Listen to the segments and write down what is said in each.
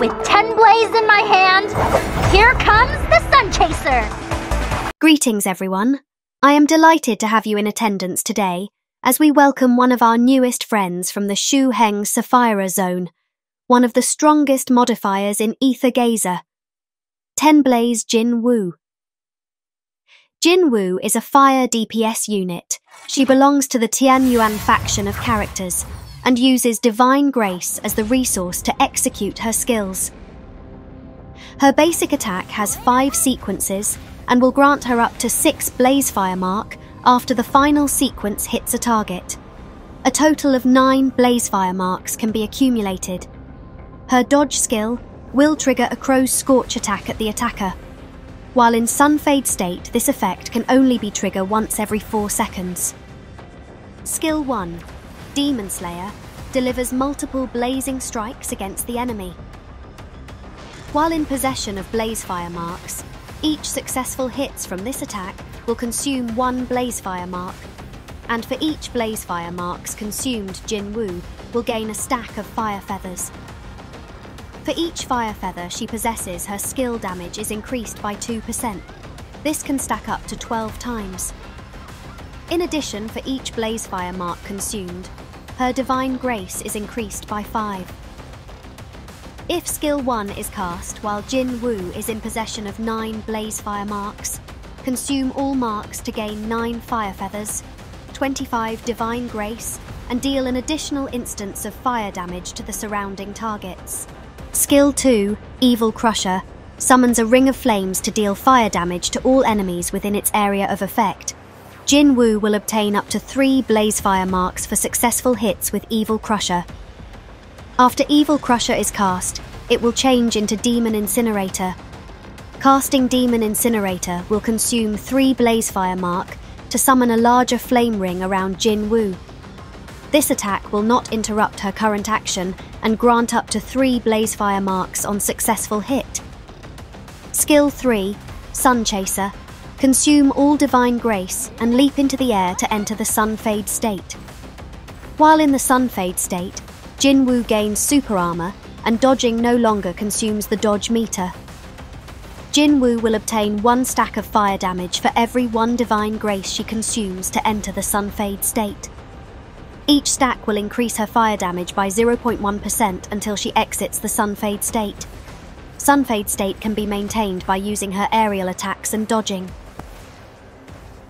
With 10 blaze in my hand, here comes the Sun Chaser! Greetings, everyone. I am delighted to have you in attendance today as we welcome one of our newest friends from the Shu Heng Sephirah Zone, one of the strongest modifiers in Aether Gazer, Ten Blaze Jin Wu. Jin Wu is a fire DPS unit. She belongs to the Tian Yuan faction of characters and uses Divine Grace as the resource to execute her skills. Her basic attack has five sequences and will grant her up to six Blaze Fire mark after the final sequence hits a target. A total of nine Blaze Fire marks can be accumulated. Her dodge skill will trigger a Crow's Scorch attack at the attacker while in Sunfade state, this effect can only be triggered once every 4 seconds. Skill 1 Demon Slayer delivers multiple blazing strikes against the enemy. While in possession of Blazefire marks, each successful hits from this attack will consume one Blazefire mark, and for each Blazefire marks consumed, Jin Wu will gain a stack of fire feathers. For each fire feather she possesses, her skill damage is increased by 2%. This can stack up to 12 times. In addition, for each blaze fire mark consumed, her divine grace is increased by 5. If skill 1 is cast while Jin Wu is in possession of 9 blaze fire marks, consume all marks to gain 9 fire feathers, 25 divine grace, and deal an additional instance of fire damage to the surrounding targets. Skill 2, Evil Crusher, summons a ring of flames to deal fire damage to all enemies within its area of effect. Jin Wu will obtain up to three blaze fire marks for successful hits with Evil Crusher. After Evil Crusher is cast, it will change into Demon Incinerator. Casting Demon Incinerator will consume three blaze fire mark to summon a larger flame ring around Jin Wu. This attack will not interrupt her current action and grant up to three Blazefire marks on successful hit. Skill 3, Sun Chaser, consume all Divine Grace and leap into the air to enter the Sunfade state. While in the Sunfade state, Jinwu gains super armor and dodging no longer consumes the dodge meter. Jinwu will obtain one stack of fire damage for every one Divine Grace she consumes to enter the Sunfade state. Each stack will increase her fire damage by 0.1% until she exits the Sunfade state. Sunfade state can be maintained by using her aerial attacks and dodging.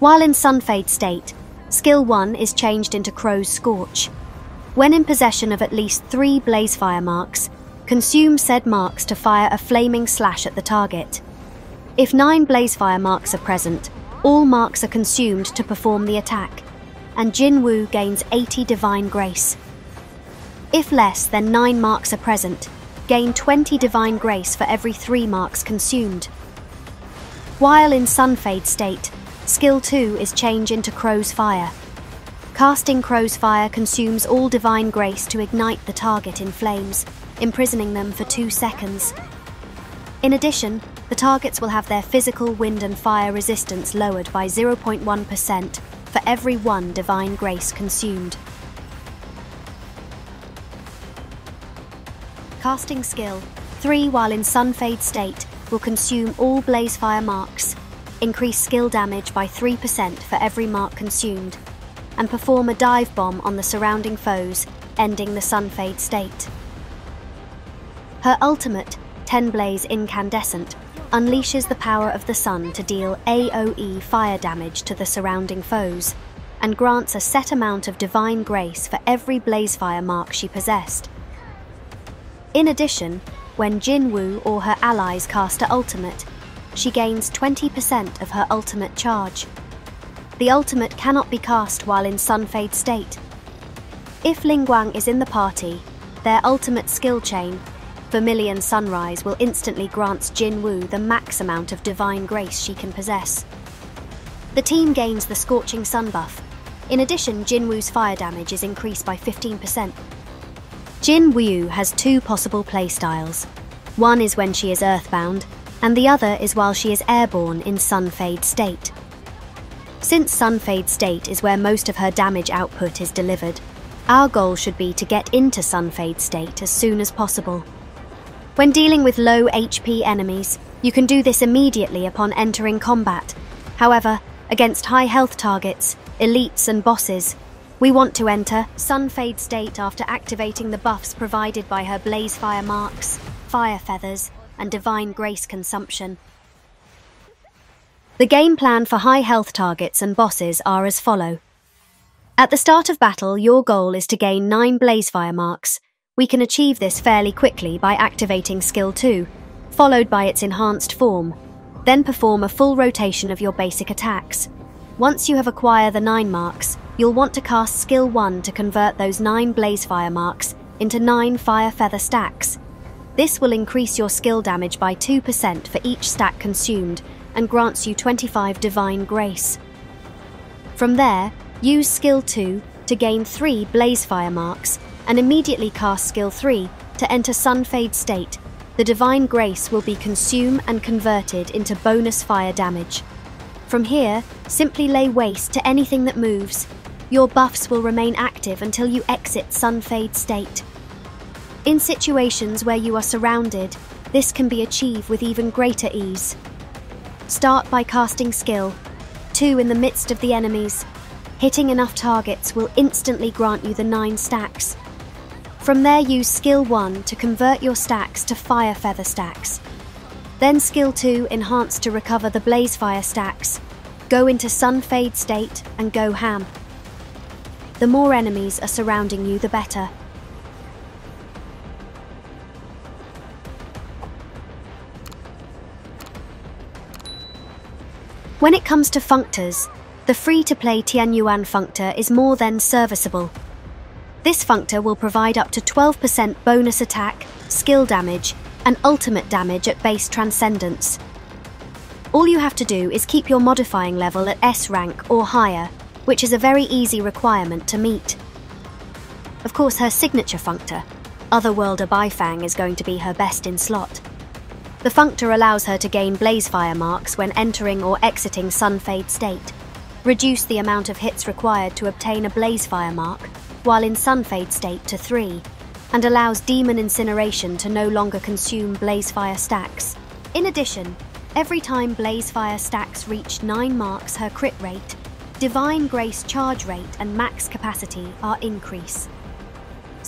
While in Sunfade state, Skill 1 is changed into Crow's Scorch. When in possession of at least three blaze fire marks, consume said marks to fire a flaming slash at the target. If nine blaze fire marks are present, all marks are consumed to perform the attack and Jin Wu gains 80 Divine Grace. If less than 9 marks are present, gain 20 Divine Grace for every 3 marks consumed. While in Sunfade state, Skill 2 is change into Crow's Fire. Casting Crow's Fire consumes all Divine Grace to ignite the target in flames, imprisoning them for 2 seconds. In addition, the targets will have their physical wind and fire resistance lowered by 0.1% for every one divine grace consumed. Casting skill 3 while in Sunfade state will consume all Blazefire marks, increase skill damage by 3% for every mark consumed, and perform a dive bomb on the surrounding foes, ending the Sunfade state. Her ultimate, Ten Blaze Incandescent, unleashes the power of the sun to deal AoE fire damage to the surrounding foes, and grants a set amount of divine grace for every blazefire mark she possessed. In addition, when Jin Wu or her allies cast her ultimate, she gains 20% of her ultimate charge. The ultimate cannot be cast while in Sunfade state. If Lingguang is in the party, their ultimate skill chain Vermilion Sunrise will instantly grant Jin Wu the max amount of divine grace she can possess. The team gains the Scorching Sun buff. In addition, Jin Wu's fire damage is increased by 15%. Jin Wu has two possible playstyles. One is when she is earthbound, and the other is while she is airborne in Sunfade state. Since Sunfade state is where most of her damage output is delivered, our goal should be to get into Sunfade state as soon as possible. When dealing with low HP enemies, you can do this immediately upon entering combat. However, against high health targets, elites, and bosses, we want to enter Sunfade State after activating the buffs provided by her Blazefire marks, Fire Feathers, and Divine Grace consumption. The game plan for high health targets and bosses are as follow. At the start of battle, your goal is to gain 9 Blazefire marks. We can achieve this fairly quickly by activating Skill 2, followed by its enhanced form. Then perform a full rotation of your basic attacks. Once you have acquired the 9 marks, you'll want to cast Skill 1 to convert those 9 Blazefire marks into 9 Fire Feather stacks. This will increase your skill damage by 2% for each stack consumed and grants you 25 Divine Grace. From there, use Skill 2 to gain 3 Blazefire marks and immediately cast Skill 3 to enter Sunfade State. The Divine Grace will be consumed and converted into bonus fire damage. From here, simply lay waste to anything that moves. Your buffs will remain active until you exit Sunfade State. In situations where you are surrounded, this can be achieved with even greater ease. Start by casting skill, 2 in the midst of the enemies. Hitting enough targets will instantly grant you the 9 stacks. From there use skill 1 to convert your stacks to fire feather stacks. Then skill 2 enhance to recover the blaze fire stacks. Go into sun fade state and go ham. The more enemies are surrounding you the better. When it comes to functors, the free-to-play Tianyuan functor is more than serviceable. This functor will provide up to 12% bonus attack, skill damage, and ultimate damage at base transcendence. All you have to do is keep your modifying level at S rank or higher, which is a very easy requirement to meet. Of course, her signature functor, Otherworlder Baifang, is going to be her best in slot. The functor allows her to gain blazefire marks when entering or exiting Sunfade state, reduce the amount of hits required to obtain a blazefire mark, while in Sunfade state to 3, and allows Demon Incineration to no longer consume blazefire stacks. In addition, every time blazefire stacks reach 9 marks her crit rate, Divine Grace charge rate and max capacity are increase.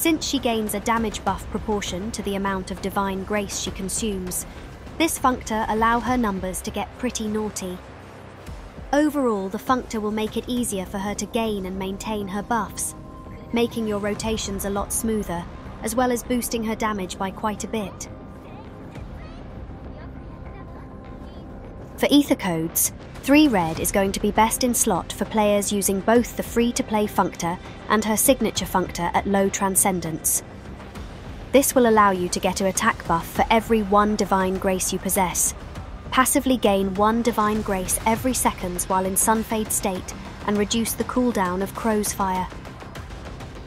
Since she gains a damage buff proportion to the amount of Divine Grace she consumes, this functor allow her numbers to get pretty naughty. Overall, the functor will make it easier for her to gain and maintain her buffs, making your rotations a lot smoother, as well as boosting her damage by quite a bit. For Ether codes, 3 red is going to be best in slot for players using both the free-to-play functor and her signature functor at low transcendence. This will allow you to get an attack buff for every one Divine Grace you possess. Passively gain one Divine Grace every seconds while in Sunfade state and reduce the cooldown of Crow's Fire.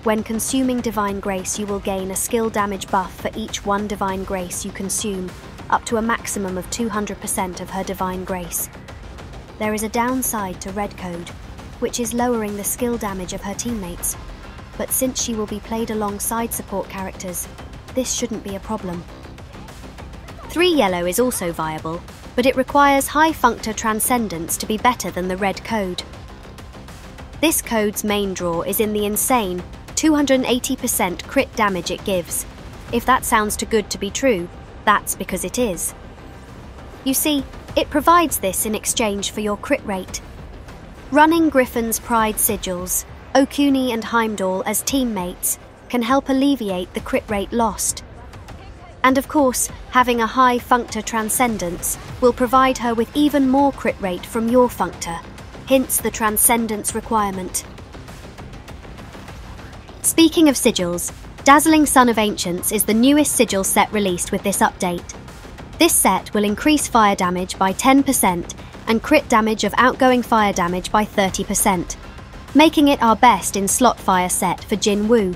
When consuming Divine Grace, you will gain a skill damage buff for each one Divine Grace you consume, up to a maximum of 200% of her Divine Grace. There is a downside to Red Code, which is lowering the skill damage of her teammates, but since she will be played alongside support characters, this shouldn't be a problem. 3 yellow is also viable, but it requires high functor transcendence to be better than the red code. This code's main draw is in the insane 280% crit damage it gives. If that sounds too good to be true, that's because it is. You see, it provides this in exchange for your crit rate. Running Griffin's Pride sigils, Okuni and Heimdall as teammates can help alleviate the crit rate lost. And of course, having a high functor transcendence will provide her with even more crit rate from your functor, hence the transcendence requirement. Speaking of sigils, Dazzling Sun of Ancients is the newest sigil set released with this update. This set will increase fire damage by 10% and crit damage of outgoing fire damage by 30%, making it our best in slot fire set for Jin Wu.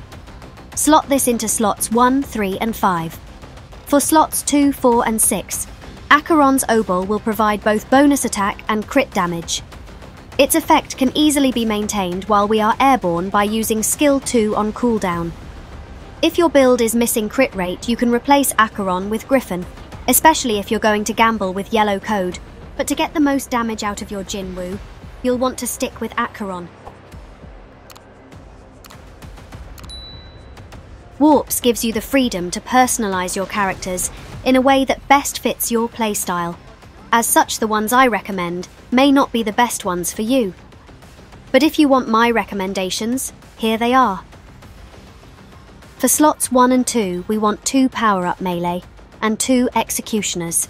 Slot this into slots 1, 3 and 5. For slots 2, 4 and 6, Acheron's Obol will provide both bonus attack and crit damage. Its effect can easily be maintained while we are airborne by using skill 2 on cooldown. If your build is missing crit rate, you can replace Acheron with Griffin, especially if you're going to gamble with yellow code. But to get the most damage out of your Jinwu, you'll want to stick with Acheron. Warps gives you the freedom to personalise your characters in a way that best fits your playstyle. As such, the ones I recommend may not be the best ones for you. But if you want my recommendations, here they are. For slots 1 and 2, we want two power up melee and two executioners.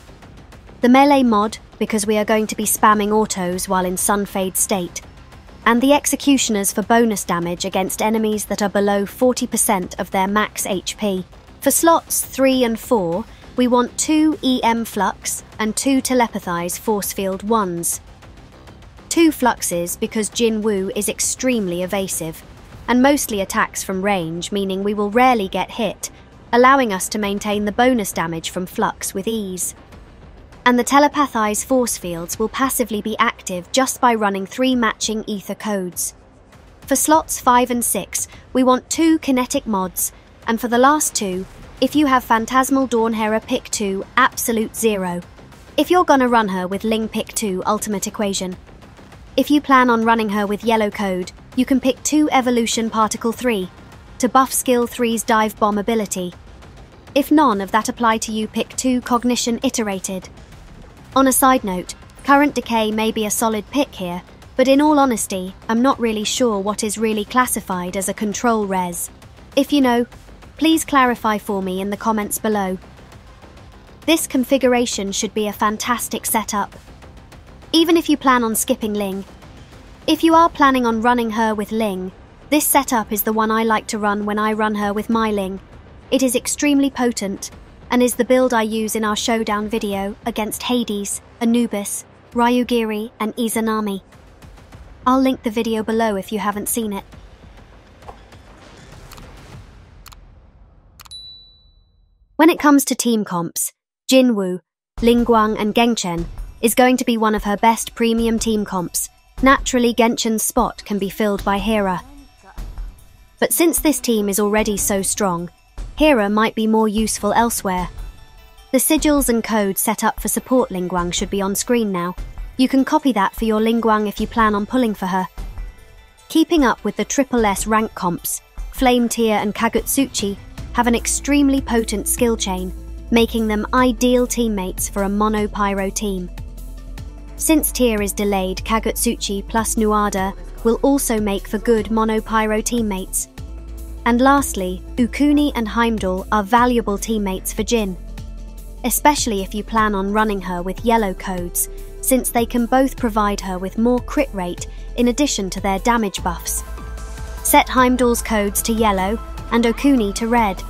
The melee mod, because we are going to be spamming autos while in Sunfade state, and the executioners for bonus damage against enemies that are below 40% of their max HP. For slots 3 and 4, we want two EM Flux and two Telepathize Force Field 1s. Two Fluxes because Jin Wu is extremely evasive, and mostly attacks from range, meaning we will rarely get hit, allowing us to maintain the bonus damage from Flux with ease. And the Telepathize force fields will passively be active just by running three matching ether codes. For slots 5 and 6, we want two kinetic mods, and for the last two, if you have Phantasmal Dawnhera Pick 2 Absolute Zero. If you're gonna run her with Ling Pick 2 Ultimate Equation. If you plan on running her with Yellow Code, you can pick two Evolution Particle 3 to buff Skill 3's Dive Bomb ability. If none of that apply to you, pick two Cognition Iterated. On a side note, Current Decay may be a solid pick here, but in all honesty, I'm not really sure what is really classified as a control res. If you know, please clarify for me in the comments below. This configuration should be a fantastic setup. Even if you plan on skipping Ling, if you are planning on running her with Ling, this setup is the one I like to run when I run her with my Ling. It is extremely potent, and is the build I use in our showdown video against Hades, Anubis, Ryugiri, and Izanami. I'll link the video below if you haven't seen it. When it comes to team comps, Jinwu, Lingguang, and Gengchen is going to be one of her best premium team comps Naturally, Gengchen's spot can be filled by Hera. But since this team is already so strong, Hera might be more useful elsewhere. The sigils and codes set up for support Lingguang should be on screen now. You can copy that for your Lingguang if you plan on pulling for her. Keeping up with the triple S rank comps, Flame Tier and Kagutsuchi have an extremely potent skill chain, making them ideal teammates for a mono pyro team. Since Tear is delayed, Kagutsuchi plus Nuada will also make for good Monopyro teammates. And lastly, Okuni and Heimdall are valuable teammates for Jin, especially if you plan on running her with yellow codes, since they can both provide her with more crit rate in addition to their damage buffs. Set Heimdall's codes to yellow and Okuni to red.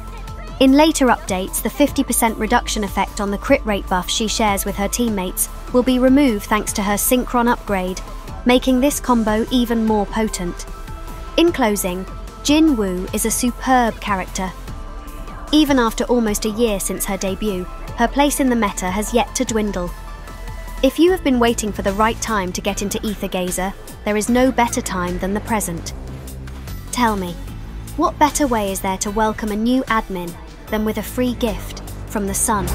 In later updates, the 50% reduction effect on the crit rate buff she shares with her teammates will be removed thanks to her Synchron upgrade, making this combo even more potent. In closing, Jin Wu is a superb character. Even after almost a year since her debut, her place in the meta has yet to dwindle. If you have been waiting for the right time to get into Aethergazer, there is no better time than the present. Tell me, what better way is there to welcome a new admin than with a free gift from the sun.